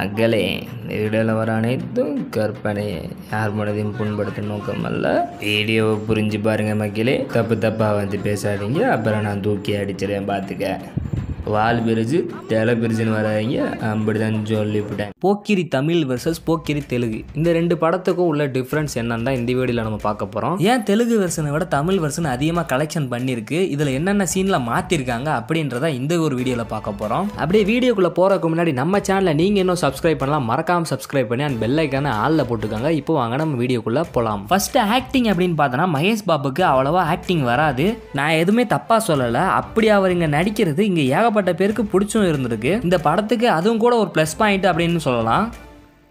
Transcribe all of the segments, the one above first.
மக்களே இந்த வீடியோவில் வர அனைத்தும் கற்பனை. யார் மனதையும் புண்படுத்த நோக்கம் அல்ல. வீடியோவை புரிஞ்சு பாருங்க மக்களே. தப்பு தப்பாக வந்து பேசாதீங்க. அப்புறம் நான் தூக்கி அடிச்சிடுவேன் பார்த்துக்க வால் பிரிஜு தலை பிரிஜுன்னு வராங்க அப்படிதான் சொல்லிவிட்டேன் போக்கிரி தமிழ் வெர்சஸ் போக்கிரி தெலுங்கு. இந்த ரெண்டு படத்துக்கும் உள்ள டிஃப்ரென்ஸ் என்னன்னு தான் இந்த வீடியோவில் நம்ம பார்க்க போகிறோம் ஏன் தெலுங்கு வெர்ஷனை விட தமிழ் வெர்ஷன் அதிகமாக கலெக்ஷன் பண்ணியிருக்கு? இதில் என்னென்ன சீனில் மாற்றிருக்காங்க அப்படின்றத இந்த ஒரு வீடியோவில் பார்க்க போகிறோம் அப்படியே வீடியோக்குள்ளே போகிறதுக்கு முன்னாடி நம்ம சேனலை நீங்கள் இன்னும் சப்ஸ்கிரைப் பண்ணலாம். மறக்காமல் சப்ஸ்கிரைப் பண்ணி அந்த பெல் ஐக்கான ஆளில் போட்டுக்காங்க. இப்போ வாங்க நம்ம வீடியோக்குள்ளே போகலாம் ஃபர்ஸ்ட் ஆக்டிங் அப்படின்னு பார்த்தோன்னா மகேஷ் பாபுக்கு அவ்வளோவா ஆக்டிங் வராது. நான் எதுவுமே தப்பாக சொல்லலை. அப்படி அவர் இங்கே நடிக்கிறது இங்கே ஏகப்பட்ட பேருக்கு பிடிச்சும் இருந்திருக்கு. இந்த படத்துக்கு அதுவும் கூட ஒரு ப்ளஸ் பாயிண்ட் அப்படின்னு சொல்லலாம்.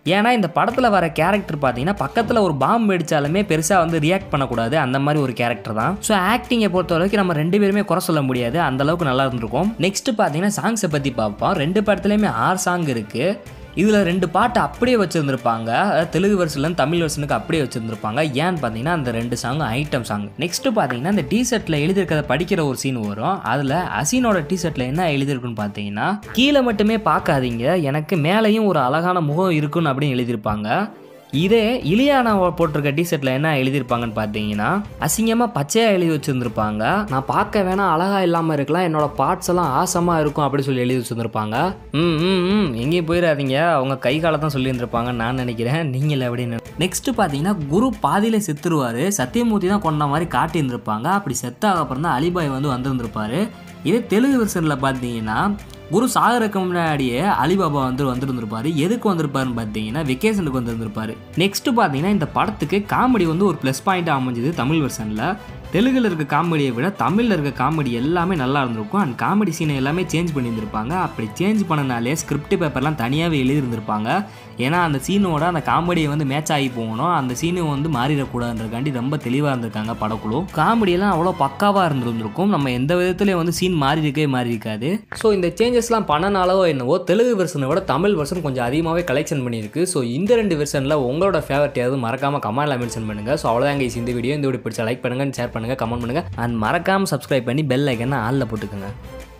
ஏன்னா இந்த படத்தில் வர கேரக்டர் பார்த்தீங்கன்னா பக்கத்தில் ஒரு பாம்பு வெடிச்சாலுமே பெருசாக வந்து ரியாக்ட் பண்ணக்கூடாது. அந்த மாதிரி ஒரு கேரக்டர் தான். ஸோ ஆக்டிங்கை பொறுத்த வரைக்கும் நம்ம ரெண்டு பேருமே குறை சொல்ல முடியாது. அந்த அளவுக்கு நல்லா இருந்திருக்கும். நெக்ஸ்ட் பார்த்தீங்கன்னா சாங்ஸை பற்றி பார்ப்போம். ரெண்டு படத்துலையுமே ஆறு சாங் இருக்குது இதில் ரெண்டு பாட்டு அப்படியே வச்சுருந்துருப்பாங்க. அதாவது தெலுங்கு வெர்ஷன்ல தமிழ் வெர்ஷனுக்கு அப்படியே வச்சுருந்துருப்பாங்க. ஏன்னு பார்த்தீங்கன்னா அந்த ரெண்டு சாங் ஐட்டம் சாங் நெக்ஸ்ட்டு பார்த்தீங்கன்னா அந்த டிஷர்ட்டில் எழுதியிருக்கிறத படிக்கிற ஒரு சீன் வரும். அதில் அசீனோட டிஷர்ட்டில் என்ன எழுதியிருக்குன்னு பார்த்தீங்கன்னா கீழே மட்டுமே பார்க்காதீங்க எனக்கு மேலேயும் ஒரு அழகான முகம் இருக்குன்னு அப்படின்னு எழுதியிருப்பாங்க. இதே இலியானா போட்டிருக்க டிஷர்ட்டில் என்ன எழுதியிருப்பாங்கன்னு பார்த்தீங்கன்னா அசிங்கமாக பச்சையாக எழுதி வச்சுருந்துருப்பாங்க. நான் பார்க்க வேணா அழகாக இல்லாமல் இருக்கலாம் என்னோட பார்ட்ஸ் எல்லாம் ஆசமாக இருக்கும் அப்படி சொல்லி எழுதி வச்சுருந்துருப்பாங்க. ம் ம் ம் எங்கேயும் போயிடாதீங்க. அவங்க கை காலை தான் நான் நினைக்கிறேன். நீங்கள் அப்படின்னு நெக்ஸ்ட் பார்த்தீங்கன்னா குரு பாதியில் செத்துருவார். சத்தியமூர்த்தி தான் கொண்ட மாதிரி காட்டியிருந்திருப்பாங்க. அப்படி செத்தாக அப்புறம் தான் அலிபாய் வந்து வந்திருந்திருப்பாரு. இதே தெலுங்கு வெர்ஷனில் பார்த்தீங்கன்னா குரு சாகருக்கு முன்னாடியே அலிபாபா வந்து வந்திருந்திருப்பாரு. எதுக்கு வந்திருப்பாருன்னு பார்த்தீங்கன்னா வெக்கேஷனுக்கு வந்திருந்திருப்பாரு. நெக்ஸ்ட் பார்த்தீங்கன்னா இந்த படத்துக்கு காமெடி வந்து ஒரு ப்ளஸ் பாயிண்ட் அமைஞ்சது தமிழ் வெர்ஷனில் தெலுங்கில் இருக்க காமெடியை விட தமிழில் இருக்க காமெடி எல்லாமே நல்லா இருந்திருக்கும். அண்ட் காமெடி சீனை எல்லாமே சேஞ்ச் பண்ணியிருந்திருப்பாங்க. அப்படி சேஞ்ச் பண்ணனாலே ஸ்கிரிப்ட் பேப்பர்லாம் தனியாகவே எழுதியிருந்திருப்பாங்க. ஏன்னா அந்த சீனோட அந்த காமெடியை வந்து மேட்ச் ஆகி போகணும். அந்த சீனு வந்து மாறிடக்கூடாதுன்றக்காண்டி ரொம்ப தெளிவாக இருந்திருக்காங்க படக்குழு. காமெடியெல்லாம் அவ்வளோ பக்காவாக இருந்திருந்திருக்கும். நம்ம எந்த விதத்துலேயும் வந்து சீன் மாறி இருக்கவே மாறி இருக்காது ஸோ இந்த சேஞ்சஸ்லாம் பண்ணனாலவோ என்னவோ தெலுங்கு வெர்ஷனை விட தமிழ் வெர்ஷன் கொஞ்சம் அதிகமாகவே கலெக்ஷன் பண்ணியிருக்கு. ஸோ இந்த ரெண்டு வெர்ஷனில் உங்களோட ஃபேவரட் ஏதாவது மறக்காமல் கமெண்ட்டில் மென்ஷன் பண்ணுங்கள் ஸோ அவ்வளோதான் guys இந்த வீடியோ இந்த வீடியோ பிடிச்சா லைக் பண்ணுங்கள் ஷேர் பண்ணுங்கள் கமெண்ட் பண்ணுங்கள் அண்ட் மறக்காமல் சப்ஸ்கிரைப் பண்ணி பெல் ஐக்கனை ஆளில் போட்டுக்கோங்க.